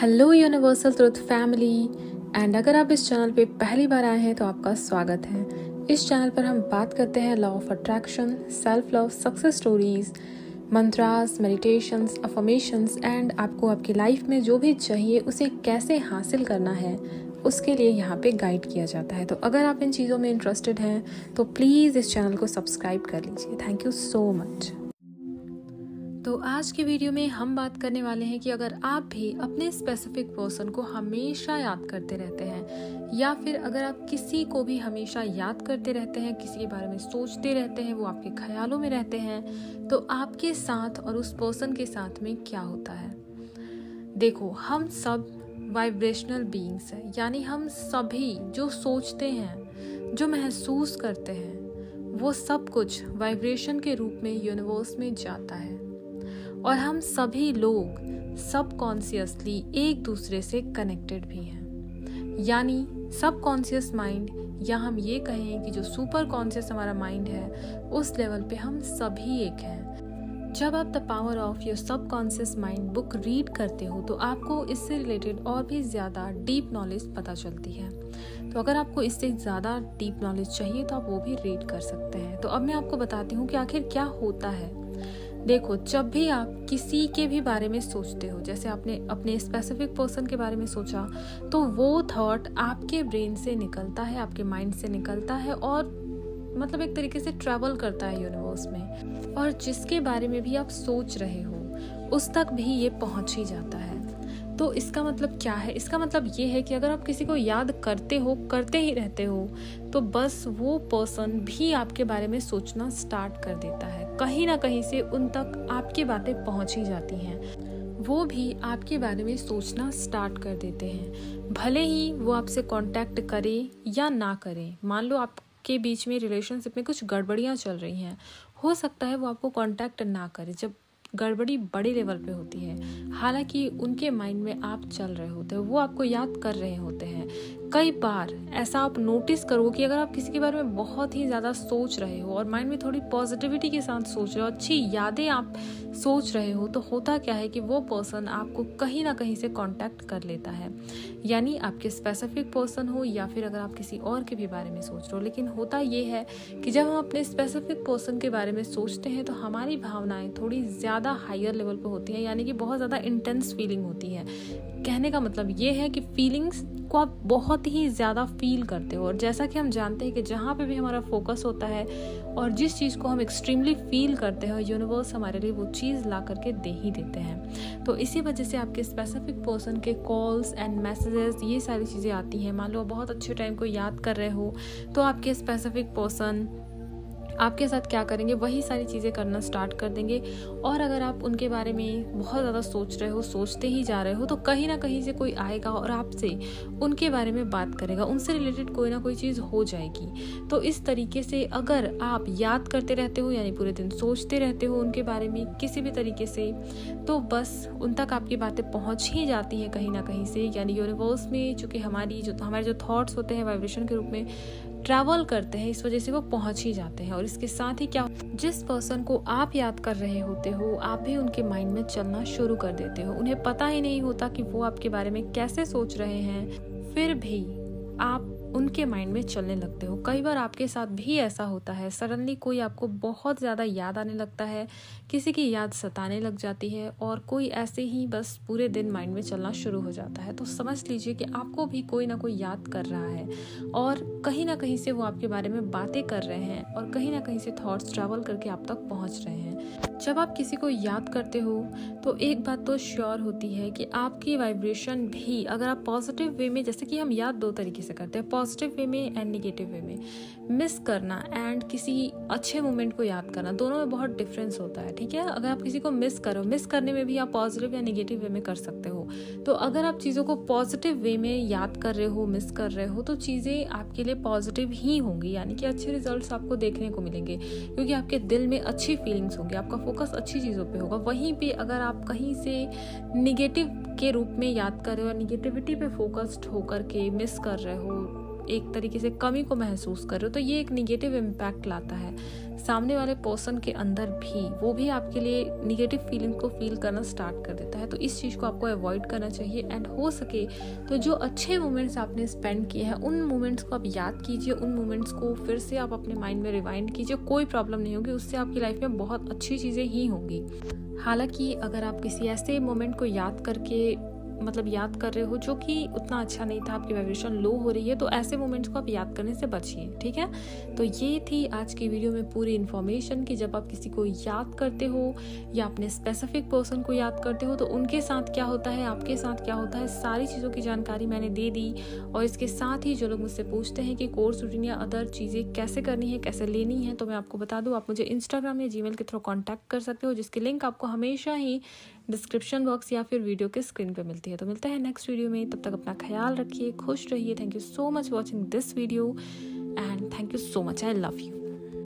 Hello universal truth family and अगर आप इस चैनल पे पहली बार आए हैं तो आपका स्वागत है। इस चैनल पर हम बात करते हैं law of attraction self love success stories mantras meditations affirmations and आपको आपकी लाइफ में जो भी चाहिए, उसे कैसे हासिल करना है, उसके लिए यहाँ पे गाइड किया जाता है। तो अगर आप इन चीज़ों में इंटरेस्टेड हैं तो प्लीज़ इस चैनल को सब्सक्राइब कर लीजिए। थैंक यू सो मच तो आज की वीडियो में हम बात करने वाले हैं कि अगर आप भी अपने स्पेसिफिक पर्सन को हमेशा याद करते रहते हैं, या फिर अगर आप किसी को भी हमेशा याद करते रहते हैं, किसी के बारे में सोचते रहते हैं, वो आपके ख्यालों में रहते हैं तो आपके साथ और उस पर्सन के साथ में क्या होता है? देखो, हम सब वाइब्रेशनल बींग्स हैं, यानी हम सभी जो सोचते हैं, जो महसूस करते हैं, वो सब कुछ वाइब्रेशन के रूप में यूनिवर्स में जाता है। और हम सभी लोग सब कॉन्सियसली एक दूसरे से कनेक्टेड भी हैं। यानी सब कॉन्सियस माइंड या हम ये कहें कि जो सुपर कॉन्सियस हमारा माइंड है, उस लेवल पे हम सभी एक हैं। जब आप the power of your subconscious mind book read करते हो तो आपको इससे रिलेटेड और भी ज़्यादा डीप नॉलेज पता चलती है। तो अगर आपको इससे ज़्यादा डीप नॉलेज चाहिए तो आप वो भी रीड कर सकते हैं। तो अब मैं आपको बताती हूँ कि आखिर क्या होता है। देखो, जब भी आप किसी के भी बारे में सोचते हो, जैसे आपने अपने स्पेसिफिक पर्सन के बारे में सोचा तो वो थॉट आपके ब्रेन से निकलता है, आपके माइंड से निकलता है और मतलब एक तरीके से ट्रैवल करता है यूनिवर्स में। और जिसके बारे में भी आप सोच रहे हो, उस तक भी ये पहुँच ही जाता है। तो इसका मतलब क्या है? इसका मतलब ये है कि अगर आप किसी को याद करते हो, करते ही रहते हो तो बस वो पर्सन भी आपके बारे में सोचना स्टार्ट कर देता है। कहीं ना कहीं से उन तक आपकी बातें पहुँच ही जाती हैं। वो भी आपके बारे में सोचना स्टार्ट कर देते हैं। भले ही वो आपसे कांटेक्ट करे या ना करे, मान लो आपके बीच में रिलेशनशिप में कुछ गड़बड़ियाँ चल रही हैं, हो सकता है वो आपको कांटेक्ट ना करे। जब गड़बड़ी बड़े लेवल पे होती है। हालाँकि उनके माइंड में आप चल रहे होते हैं, वो आपको याद कर रहे होते हैं कई बार ऐसा आप नोटिस करो कि अगर आप किसी के बारे में बहुत ही ज़्यादा सोच रहे हो और माइंड में थोड़ी पॉजिटिविटी के साथ सोच रहे हो, अच्छी यादें आप सोच रहे हो तो होता क्या है कि वो पर्सन आपको कहीं ना कहीं से कांटेक्ट कर लेता है। यानी आपके स्पेसिफिक पर्सन हो या फिर अगर आप किसी और के भी बारे में सोच रहे हो, लेकिन होता ये है कि जब हम अपने स्पेसिफिक पर्सन के बारे में सोचते हैं तो हमारी भावनाएँ थोड़ी ज़्यादा हायर लेवल पर होती हैं, यानी कि बहुत ज़्यादा इंटेंस फीलिंग होती है। कहने का मतलब ये है कि फीलिंग्स को आप बहुत ही ज़्यादा फील करते हो। और जैसा कि हम जानते हैं कि जहाँ पे भी हमारा फोकस होता है और जिस चीज़ को हम एक्सट्रीमली फील करते हैं यूनिवर्स हमारे लिए वो चीज़ ला करके दे ही देते हैं। तो इसी वजह से आपके स्पेसिफिक पर्सन के कॉल्स एंड मैसेजेस ये सारी चीज़ें आती हैं। मान लो बहुत अच्छे टाइम को याद कर रहे हो तो आपके स्पेसिफिक पर्सन आपके साथ क्या करेंगे, वही सारी चीज़ें करना स्टार्ट कर देंगे। और अगर आप उनके बारे में बहुत ज़्यादा सोच रहे हो, सोचते ही जा रहे हो तो कहीं ना कहीं से कोई आएगा और आपसे उनके बारे में बात करेगा। उनसे रिलेटेड कोई ना कोई चीज़ हो जाएगी। तो इस तरीके से अगर आप याद करते रहते हो, यानी पूरे दिन सोचते रहते हो उनके बारे में किसी भी तरीके से तो बस उन तक आपकी बातें पहुँच ही जाती हैं कहीं ना कहीं से। यानी यूनिवर्स में चूँकि हमारी जो, हमारे जो थाट्स होते हैं वाइब्रेशन के रूप में ट्रैवल करते हैं, इस वजह से वो पहुँच ही जाते हैं। और इसके साथ ही क्या जिस पर्सन को आप याद कर रहे होते हो, आप भी उनके माइंड में चलना शुरू कर देते हो। उन्हें पता ही नहीं होता कि वो आपके बारे में कैसे सोच रहे हैं। फिर भी आप उनके माइंड में चलने लगते हो। कई बार आपके साथ भी ऐसा होता है। सडनली कोई आपको बहुत ज़्यादा याद आने लगता है, किसी की याद सताने लग जाती है और कोई ऐसे ही बस पूरे दिन माइंड में चलना शुरू हो जाता है। तो समझ लीजिए कि आपको भी कोई ना कोई याद कर रहा है और कहीं ना कहीं से वो आपके बारे में बातें कर रहे हैं और कहीं ना कहीं से थाट्स ट्रैवल करके आप तक पहुँच रहे हैं। जब आप किसी को याद करते हो तो एक बात तो श्योर होती है कि आपकी वाइब्रेशन भी, अगर आप पॉजिटिव वे में, जैसे कि हम याद दो तरीके से करते हैं पॉजिटिव वे में एंड निगेटिव वे में. मिस करना एंड किसी अच्छे मोमेंट को याद करना, दोनों में बहुत डिफरेंस होता है, ठीक है? अगर आप किसी को मिस करो मिस करने में भी आप पॉजिटिव या निगेटिव वे में कर सकते हो. तो अगर आप चीज़ों को पॉजिटिव वे में याद कर रहे हो मिस कर रहे हो तो चीज़ें आपके लिए पॉजिटिव ही होंगी, यानी कि अच्छे रिज़ल्ट आपको देखने को मिलेंगे, क्योंकि आपके दिल में अच्छी फीलिंग्स होंगी, आपका फोकस अच्छी चीज़ों पर होगा. वहीं पर अगर आप कहीं से निगेटिव के रूप में याद कर रहे हो निगेटिविटी पे फोकस्ड होकर के मिस कर रहे हो एक तरीके से कमी को महसूस कर रहे हो तो ये एक निगेटिव इम्पैक्ट लाता है। सामने वाले पर्सन के अंदर भी, वो भी आपके लिए निगेटिव फीलिंग को फील करना स्टार्ट कर देता है। तो इस चीज़ को आपको अवॉइड करना चाहिए एंड हो सके तो जो अच्छे मोमेंट्स आपने स्पेंड किए हैं, उन मोमेंट्स को आप याद कीजिए, उन मोमेंट्स को फिर से आप अपने माइंड में रिवाइंड कीजिए। कोई प्रॉब्लम नहीं होगी, उससे आपकी लाइफ में बहुत अच्छी चीज़ें ही होंगी। हालाँकि अगर आप किसी ऐसे मोमेंट को याद करके मतलब याद कर रहे हो, जो कि उतना अच्छा नहीं था, आपकी वाइब्रेशन लो हो रही है तो ऐसे मोमेंट्स को आप याद करने से बचिए, ठीक है? तो ये थी आज की वीडियो में पूरी इन्फॉर्मेशन कि। जब आप किसी को याद करते हो या अपने स्पेसिफिक पर्सन को याद करते हो तो उनके साथ क्या होता है, आपके साथ क्या होता है, सारी चीज़ों की जानकारी मैंने दे दी। और इसके साथ ही जो लोग मुझसे पूछते हैं कि कोर्स रूटीन या अदर चीज़ें कैसे करनी है, कैसे लेनी है तो मैं आपको बता दूँ, आप मुझे इंस्टाग्राम या जी के थ्रू कॉन्टैक्ट कर सकते हो, जिसकी लिंक आपको हमेशा ही डिस्क्रिप्शन बॉक्स या फिर वीडियो के स्क्रीन पर मिलती है। तो मिलते हैं नेक्स्ट वीडियो में। तब तक अपना ख्याल रखिए, खुश रहिए। Thank you so much watching this video and thank you so much I love you